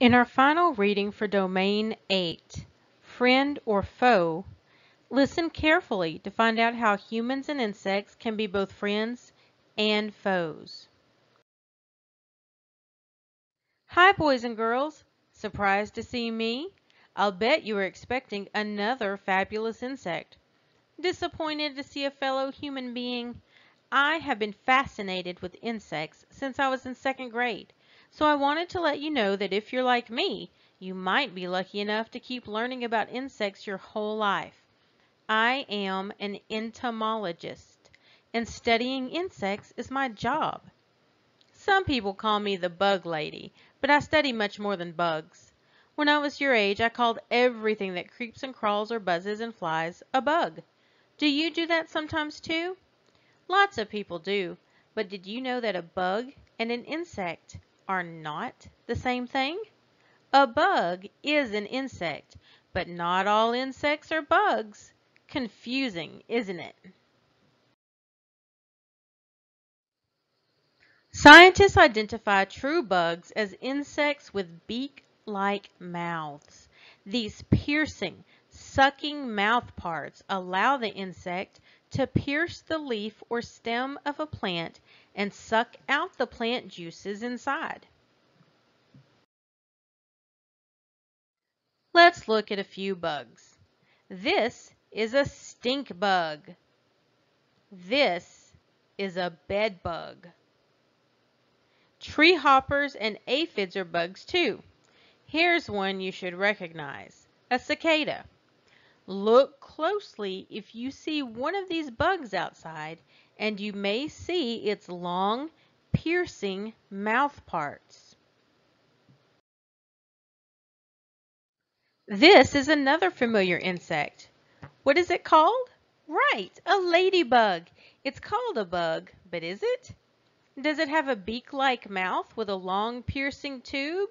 In our final reading for Domain 8, Friend or Foe, listen carefully to find out how humans and insects can be both friends and foes. Hi boys and girls! Surprised to see me? I'll bet you were expecting another fabulous insect. Disappointed to see a fellow human being? I have been fascinated with insects since I was in second grade so I wanted to let you know that if you're like me, you might be lucky enough to keep learning about insects your whole life. I am an entomologist, and studying insects is my job. Some people call me the bug lady, but I study much more than bugs. When I was your age, I called everything that creeps and crawls or buzzes and flies a bug. Do you do that sometimes too? Lots of people do, but did you know that a bug and an insect are not the same thing? A bug is an insect, but not all insects are bugs. Confusing, isn't it? Scientists identify true bugs as insects with beak-like mouths. These piercing, sucking mouth parts allow the insect to pierce the leaf or stem of a plant and suck out the plant juices inside. Let's look at a few bugs. This is a stink bug. This is a bed bug. Tree hoppers and aphids are bugs too. Here's one you should recognize, a cicada. Look closely if you see one of these bugs outside and you may see its long, piercing mouth parts. This is another familiar insect. What is it called? Right, a ladybug. It's called a bug, but is it? Does it have a beak-like mouth with a long piercing tube?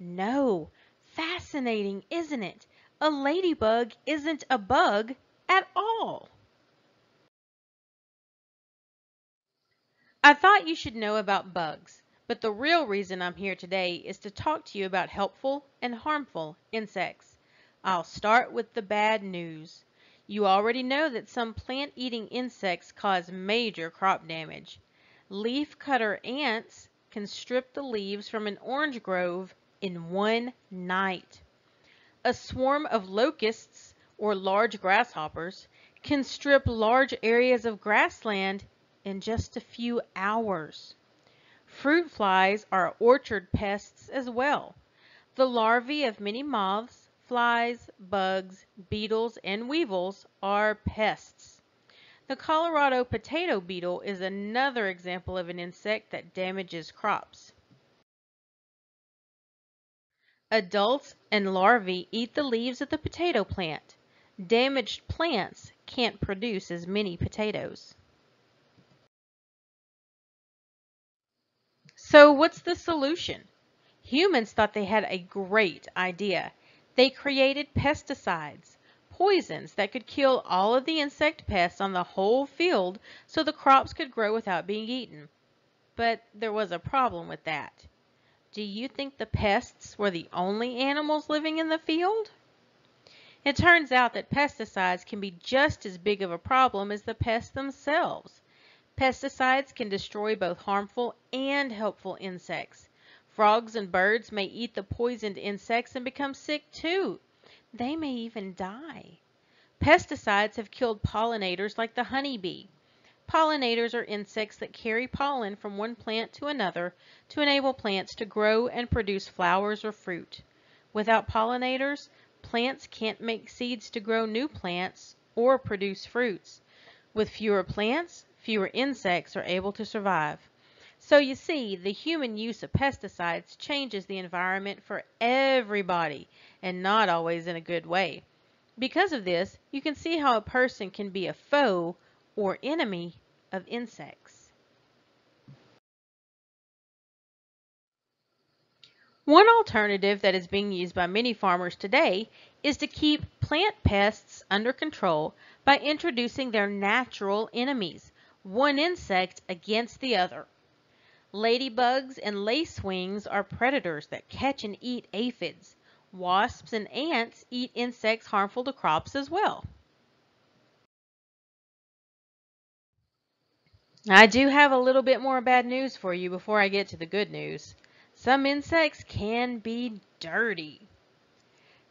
No. Fascinating, isn't it? A ladybug isn't a bug at all. I thought you should know about bugs, but the real reason I'm here today is to talk to you about helpful and harmful insects. I'll start with the bad news. You already know that some plant-eating insects cause major crop damage. Leafcutter ants can strip the leaves from an orange grove in one night. A swarm of locusts, or large grasshoppers, can strip large areas of grassland in just a few hours. Fruit flies are orchard pests as well. The larvae of many moths, flies, bugs, beetles, and weevils are pests. The Colorado potato beetle is another example of an insect that damages crops. Adults and larvae eat the leaves of the potato plant. Damaged plants can't produce as many potatoes. So what's the solution? Humans thought they had a great idea. They created pesticides, poisons that could kill all of the insect pests on the whole field so the crops could grow without being eaten. But there was a problem with that. Do you think the pests were the only animals living in the field? It turns out that pesticides can be just as big of a problem as the pests themselves. Pesticides can destroy both harmful and helpful insects. Frogs and birds may eat the poisoned insects and become sick too. They may even die. Pesticides have killed pollinators like the honeybee. Pollinators are insects that carry pollen from one plant to another to enable plants to grow and produce flowers or fruit. Without pollinators, plants can't make seeds to grow new plants or produce fruits. With fewer plants, fewer insects are able to survive. So you see, the human use of pesticides changes the environment for everybody and not always in a good way. Because of this, you can see how a person can be a foe or enemy of insects. One alternative that is being used by many farmers today is to keep plant pests under control by introducing their natural enemies, one insect against the other. Ladybugs and lacewings are predators that catch and eat aphids. Wasps and ants eat insects harmful to crops as well. I do have a little bit more bad news for you before I get to the good news. Some insects can be dirty.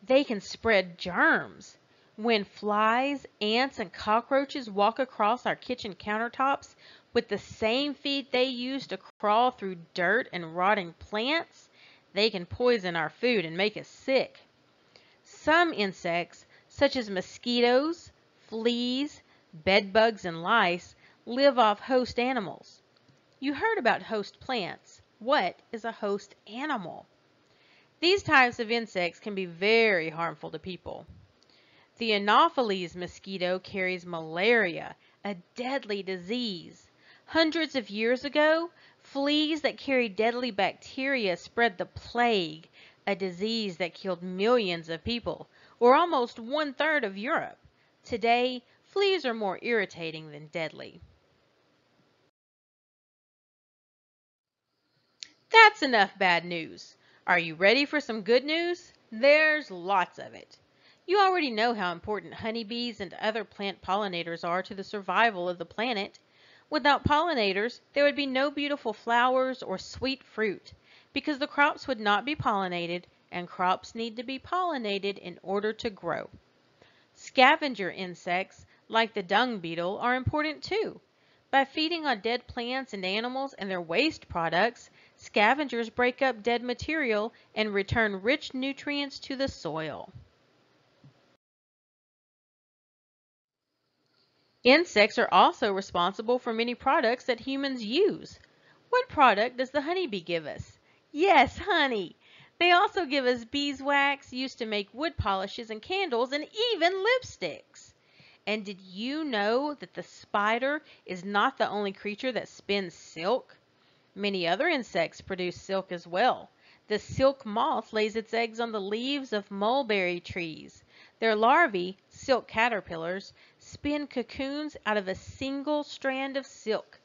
They can spread germs. When flies, ants, and cockroaches walk across our kitchen countertops with the same feet they use to crawl through dirt and rotting plants, they can poison our food and make us sick. Some insects, such as mosquitoes, fleas, bedbugs, and lice, live off host animals. You heard about host plants. What is a host animal? These types of insects can be very harmful to people. The Anopheles mosquito carries malaria, a deadly disease. Hundreds of years ago, fleas that carried deadly bacteria spread the plague, a disease that killed millions of people, or almost one-third of Europe. Today, fleas are more irritating than deadly. That's enough bad news. Are you ready for some good news? There's lots of it. You already know how important honeybees and other plant pollinators are to the survival of the planet. Without pollinators, there would be no beautiful flowers or sweet fruit because the crops would not be pollinated and crops need to be pollinated in order to grow. Scavenger insects, like the dung beetle, are important too. By feeding on dead plants and animals and their waste products, Scavengers break up dead material and return rich nutrients to the soil. Insects are also responsible for many products that humans use. What product does the honeybee give us? Yes, honey. They also give us beeswax used to make wood polishes and candles and even lipsticks. And did you know that the spider is not the only creature that spins silk? Many other insects produce silk as well. The silk moth lays its eggs on the leaves of mulberry trees. Their larvae, silk caterpillars, spin cocoons out of a single strand of silk.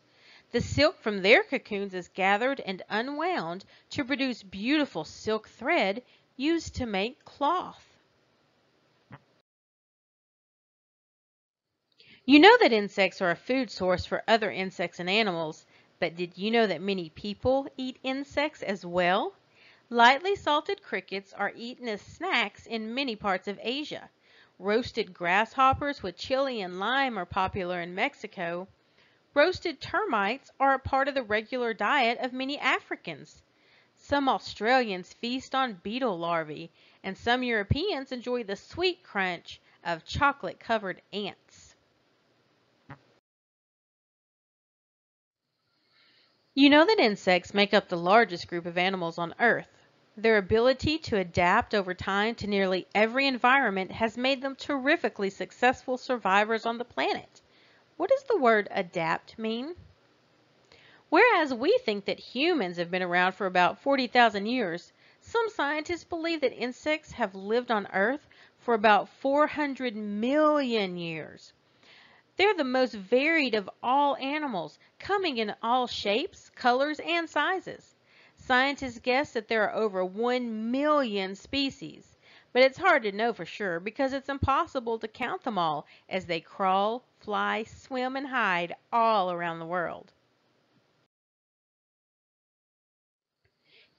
The silk from their cocoons is gathered and unwound to produce beautiful silk thread used to make cloth. You know that insects are a food source for other insects and animals. But did you know that many people eat insects as well? Lightly salted crickets are eaten as snacks in many parts of Asia. Roasted grasshoppers with chili and lime are popular in Mexico. Roasted termites are a part of the regular diet of many Africans. Some Australians feast on beetle larvae, and some Europeans enjoy the sweet crunch of chocolate-covered ants. You know that insects make up the largest group of animals on Earth. Their ability to adapt over time to nearly every environment has made them terrifically successful survivors on the planet. What does the word adapt mean? Whereas we think that humans have been around for about 40,000 years, some scientists believe that insects have lived on Earth for about 400 million years. They're the most varied of all animals, coming in all shapes, colors, and sizes. Scientists guess that there are over 1 million species, but it's hard to know for sure because it's impossible to count them all as they crawl, fly, swim, and hide all around the world.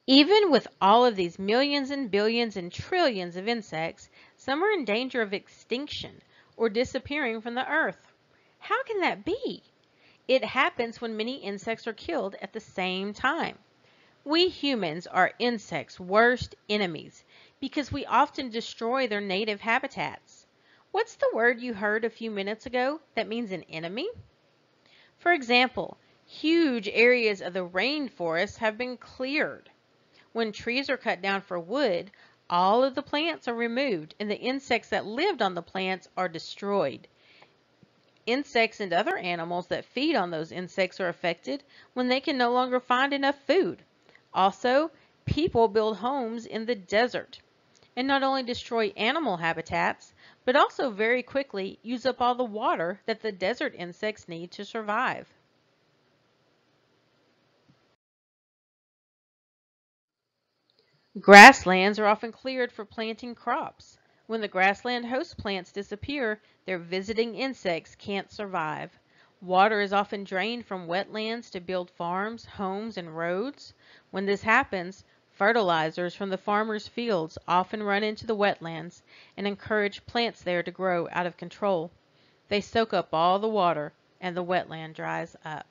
Even with all of these millions and billions and trillions of insects, some are in danger of extinction or disappearing from the earth. How can that be? It happens when many insects are killed at the same time. We humans are insects' worst enemies because we often destroy their native habitats. What's the word you heard a few minutes ago that means an enemy? For example, huge areas of the rainforest have been cleared. When trees are cut down for wood, all of the plants are removed and the insects that lived on the plants are destroyed. Insects and other animals that feed on those insects are affected when they can no longer find enough food. Also, people build homes in the desert and not only destroy animal habitats, but also very quickly use up all the water that the desert insects need to survive. Grasslands are often cleared for planting crops. When the grassland host plants disappear, their visiting insects can't survive. Water is often drained from wetlands to build farms, homes, and roads. When this happens, fertilizers from the farmers' fields often run into the wetlands and encourage plants there to grow out of control. They soak up all the water and the wetland dries up.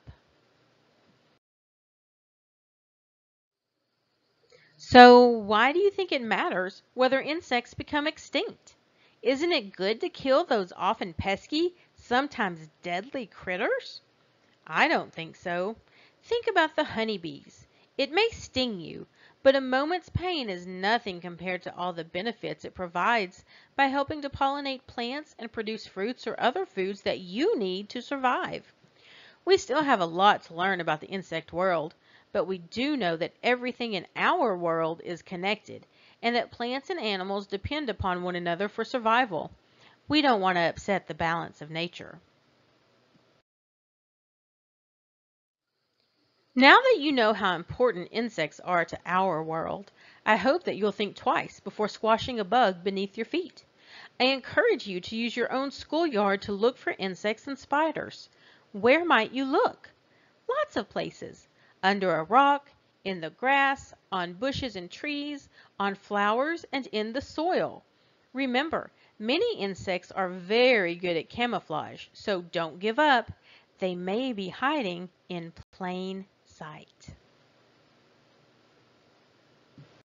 So why do you think it matters whether insects become extinct? Isn't it good to kill those often pesky, sometimes deadly critters? I don't think so. Think about the honeybees. It may sting you, but a moment's pain is nothing compared to all the benefits it provides by helping to pollinate plants and produce fruits or other foods that you need to survive. We still have a lot to learn about the insect world, but we do know that everything in our world is connected and that plants and animals depend upon one another for survival. We don't want to upset the balance of nature. Now that you know how important insects are to our world, I hope that you'll think twice before squashing a bug beneath your feet. I encourage you to use your own schoolyard to look for insects and spiders. Where might you look? Lots of places under a rock, in the grass, on bushes and trees, on flowers, and in the soil. Remember, many insects are very good at camouflage, so don't give up. They may be hiding in plain sight.